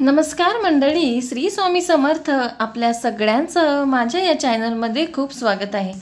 नमस्कार मंडळी श्री स्वामी समर्थ आपल्या सगळ्यांचं माझ्या या चॅनलमध्ये खूप स्वागत आहे.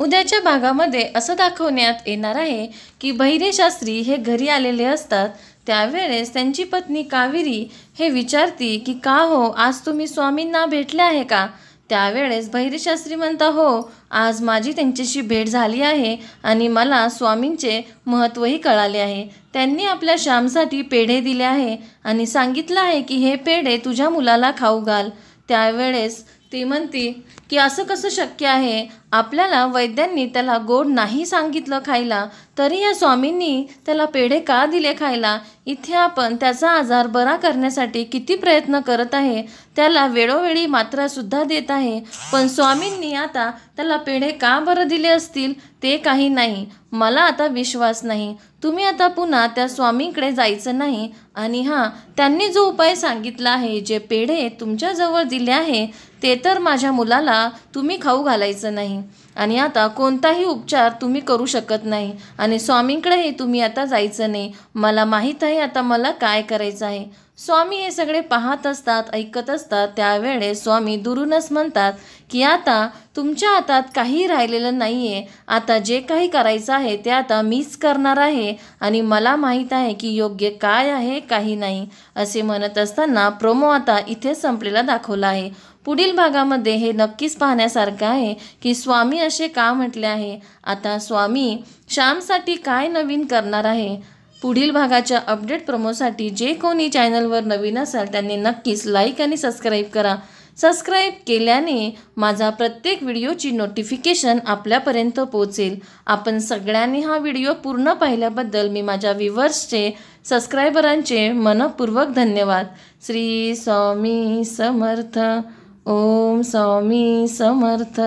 उद्याच्या भागामध्ये असं दाखवण्यात येणार आहे की बहिरे शास्त्री हे घरी आलेले असतात. त्यावेळेस त्यांची पत्नी कावेरी हे विचारती की का हो आज तुम्ही स्वामींना भेटले आहे का? त्यावेळेस भैरीशास्त्री म्हणता हो आज माझी त्यांच्याशी भेट झाली आहे आणि मला स्वामींचे महत्त्वही कळाले आहे. त्यांनी आपल्या श्यामसाठी पेढे दिले आहे आणि सांगितलं आहे की हे पेढे तुझ्या मुलाला खाऊ घाल. त्यावेळेस ती म्हणती की असं कसं शक्य आहे? आपल्याला वैद्यांनी त्याला गोड नाही सांगितलं खायला. तरी या स्वामींनी त्याला पेढे का दिले खायला? इथे आपण त्याचा आजार बरा करण्यासाठी किती प्रयत्न करत आहे. त्याला वेळोवेळी मात्रासुद्धा देत आहे. पण स्वामींनी आता त्याला पेढे का बरं दिले असतील? ते काही नाही. मला आता विश्वास नाही. तुम्ही आता पुन्हा त्या स्वामींकडे जायचं नाही आणि हां त्यांनी जो उपाय सांगितला आहे जे पेढे तुमच्याजवळ दिले आहे ते तर माझ्या मुलाला तुम्ही खाऊ घालायचं नाही. आणि आता कोणताही उपचार तुम्ही करू शकत नाही आणि स्वामींकडेही तुम्ही आता जायचं नाही. मला माहीत आहे आता मला काय करायचं आहे. स्वामी हे सगळे पाहत असतात ऐकत असतात. त्यावेळेस स्वामी दुरूनच म्हणतात की आता तुमच्या हातात काही राहिलेलं नाही आहे आता जे काही करायचं आहे ते आता मीच करणार आहे. आणि मला माहीत आहे की योग्य काय आहे काही नाही असे म्हणत असताना प्रोमो आता इथे संपलेला दाखवला आहे. पुढील भागामध्ये हे नक्कीच पाहण्यासारखं आहे की स्वामी असे का म्हटले आहे? आता स्वामी श्यामसाठी काय नवीन करणार आहे? पुढील भागाच्या अपडेट प्रमोसाठी जे कोणी चॅनलवर नवीन असाल त्यांनी नक्कीच लाईक आणि सबस्क्राईब करा. सबस्क्राईब केल्याने माझा प्रत्येक व्हिडिओची नोटिफिकेशन आपल्यापर्यंत पोहोचेल. आपण सगळ्यांनी हा व्हिडिओ पूर्ण पाहिल्याबद्दल मी माझ्या व्हिवर्सचे सबस्क्रायबरांचे मनपूर्वक धन्यवाद. श्री स्वामी समर्थ ओम स्वामी समर्थ.